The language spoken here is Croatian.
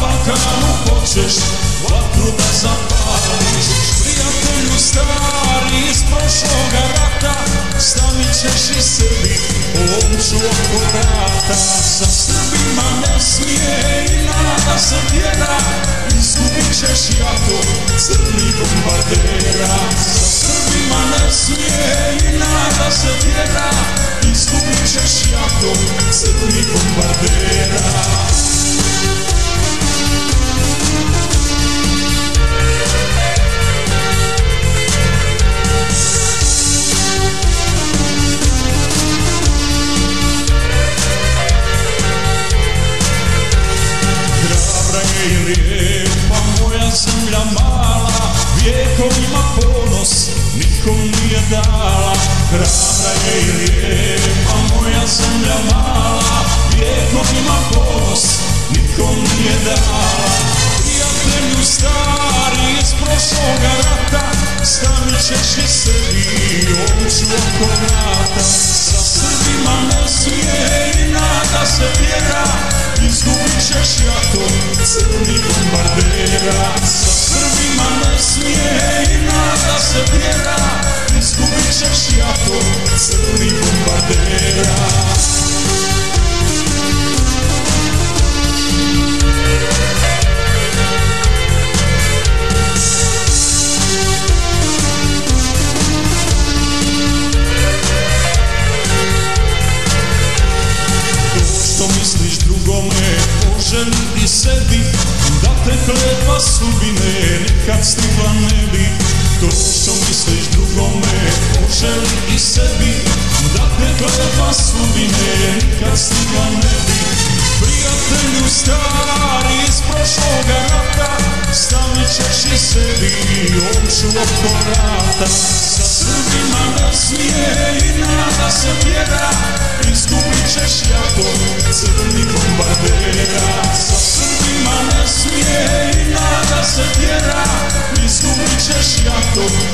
Balkanu hoćeš vatru da zapališ. Prijatelju stari iz prošloga rata Stavit ćeš i Srbi omču oko rata Sa Srbima ne smije i nada se djela lijepa moja zemlja mala Vijekovima ponos nikom nije dala. Hrabra je i lijepa moja zemlja mala Vijekovima ponos nikom nije dala. Prijatelju stari iz prošloga rata Stavit ćeš i sebi omču oko bombardera Sa Srbima ne smije i nada se tjera Izgubit ćeš jako crni poželi i sebi Da te kletva sudbine nikad stigla ne bi. To što misliš drugome poželi i sebi Da te kletva sudbine nikad stigla ne bi. Prijatelju stari iz prošloga rata Stavit ćeš i sebi omču oko vrata. Sa Srbima ne smije i nada Srbima